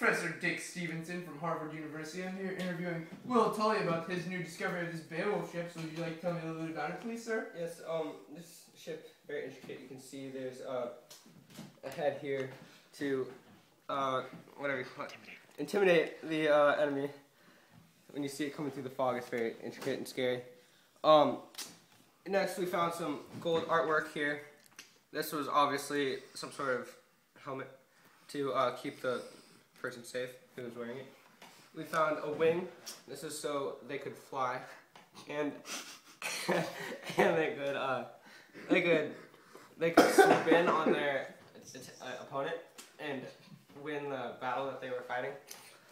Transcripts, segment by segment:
Professor Dick Stevenson from Harvard University. I'm here interviewing Will Tully about his new discovery of this Beowulf ship. So would you like to tell me a little bit about it, please, sir? Yes, um, this ship, very intricate. You can see there's uh, a head here to, uh, whatever you call it, intimidate the uh, enemy. When you see it coming through the fog, it's very intricate and scary. Um, next, we found some gold artwork here. This was obviously some sort of helmet to uh, keep the person safe who was wearing it. We found a wing. This is so they could fly, and and they could uh, they could they could swoop in on their uh, opponent and win the battle that they were fighting.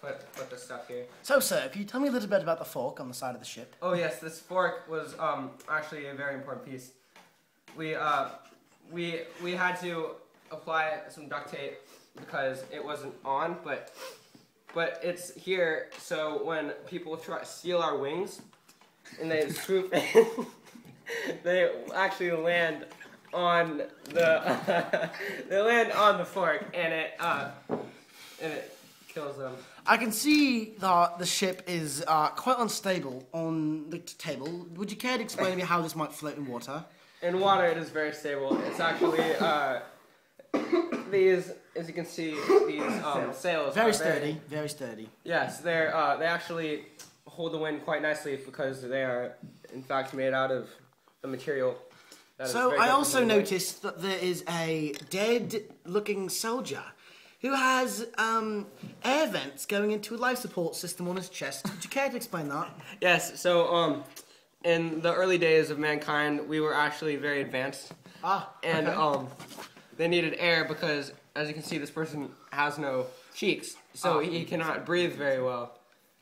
Put put this stuff here. So, sir, can you tell me a little bit about the fork on the side of the ship? Oh yes, this fork was um, actually a very important piece. We uh, we we had to apply some duct tape because it wasn't on, but but it's here. So when people try to steal our wings, and they swoop in, they actually land on the they land on the fork, and it uh, and it kills them. I can see that the ship is uh, quite unstable on the t- table. Would you care to explain to me how this might float in water? In water, it is very stable. It's actually uh, these, as you can see, these um, sails. Very sturdy, very sturdy. Yes, they're uh, they actually hold the wind quite nicely because they are, in fact, made out of the material. that is So very I also noticed that there is a dead-looking soldier who has um, air vents going into a life support system on his chest. Would you care to explain that? Yes. So, um, in the early days of mankind, we were actually very advanced, Ah, and okay. um, they needed air because, as you can see, this person has no cheeks, so Ah. he cannot breathe very well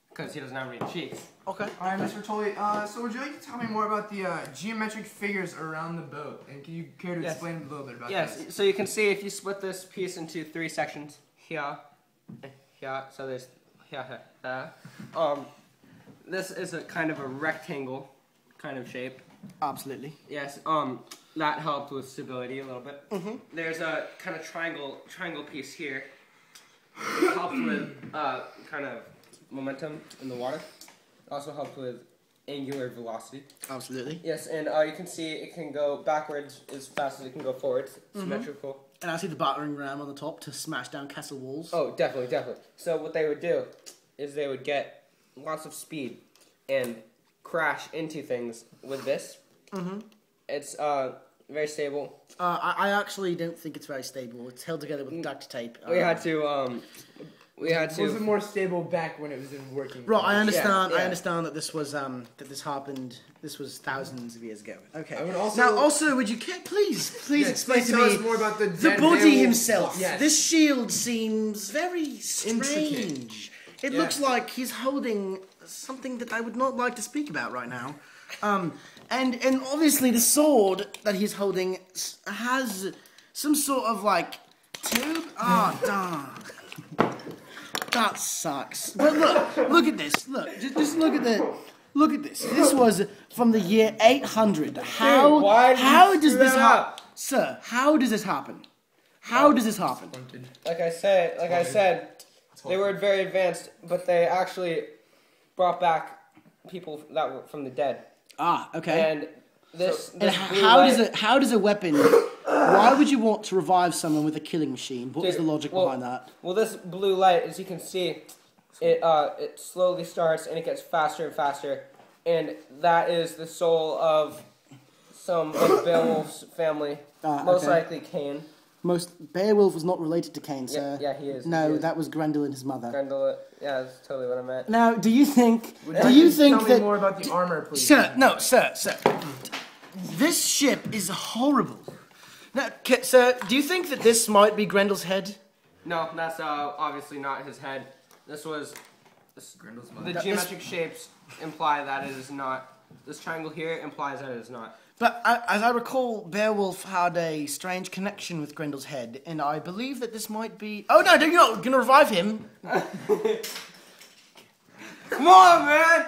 because he doesn't have any cheeks. okay. All right, Mr. Tully. Uh, so would you like to tell me more about the uh, geometric figures around the boat? And can you care to Yes. explain a little bit about Yes, this? so you can see if you split this piece into three sections, here, here, so there's here, here, there. Um, this is a kind of a rectangle kind of shape. Absolutely. Yes, um, that helped with stability a little bit. There's a kind of triangle triangle piece here. It helped with uh, kind of momentum in the water. It also helped with angular velocity. Absolutely. Yes, and uh, you can see it can go backwards as fast as it can go forwards. Symmetrical. And I see the battering ram on the top to smash down castle walls. Oh, definitely, definitely. So what they would do is they would get lots of speed and crash into things with this. Mm-hmm. It's uh very stable. Uh, I, I actually don't think it's very stable. It's held together with duct tape. We Uh, had to um we had Was it to more stable back when it was in working? Bro, I understand. I yeah. understand that this was um that this happened. This was thousands of years ago. Okay. I would also- now, also, would you care, please, please Yes, explain please to tell me us more about the the body himself? Yes. This shield seems very Intricate. strange. It Yeah. looks like he's holding something that I would not like to speak about right now. Um, and and obviously the sword that he's holding has some sort of like tube. Ah, darn. That sucks. But look, look at this. Look, just, just look at the. Look at this. This was from the year 800. How Dude, why did you how does screw this happen, sir? How does this happen? How does this happen? like I said like I said they were very advanced, but they actually brought back people that were from the dead. Ah, okay. And this, And this how does light- it? How does a weapon? Why would you want to revive someone with a killing machine? What is the logic well- behind that? Well, this blue light, as you can see, it uh, it slowly starts and it gets faster and faster, and that is the soul of some of Beowulf's family, Ah, most okay. likely Cain. Most Beowulf was not related to Cain, sir. yeah, he is. No, he is. that was Grendel and his mother. Grendel. Yeah, that's totally what I meant. Now, do you think? Would do you you like think tell that? me more about the armor, please? Sir, no, sir, sir. This ship is horrible. Now, ca- sir, do you think that this might be Grendel's head? No, that's uh, obviously not his head. This was Grendel's the mother. That- geometric shapes imply that it is not. This triangle here implies that it is not. But I, as I recall, Beowulf had a strange connection with Grendel's head, and I believe that this might be. Oh no, don't you're not gonna revive him. Come on, man!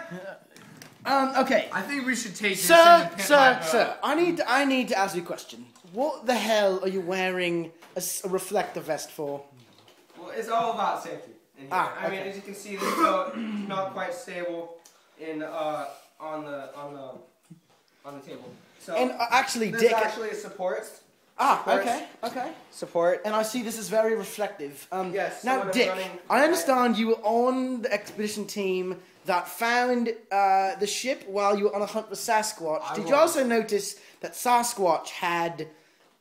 Um, okay, I think we should take this sir, in sir, sir. I need, I need to ask you a question. What the hell are you wearing a, s- a reflector vest for? Well, it's all about safety. in here. Ah, I mean, okay. as you can see, this boat not quite stable in uh, on the on the on the table. So And uh, actually, this Dick. actually is supports ah, supports- okay, okay. support. And I see this is very reflective. Um, Yes, Now, Dick, running- I understand you were on the expedition team that found uh, the ship while you were on a hunt for Sasquatch. I Did you also notice that Sasquatch had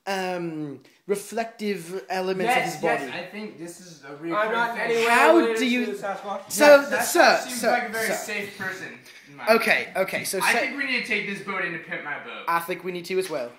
um, reflective elements Yes, of his body? yes, I think this is a real I'm not in any way How do you- to Sasquatch. So, Yes, that sir, seems sir, like a very sir. safe person. Okay, okay. So I say- think we need to take this boat in to pimp my boat. I think we need to as well.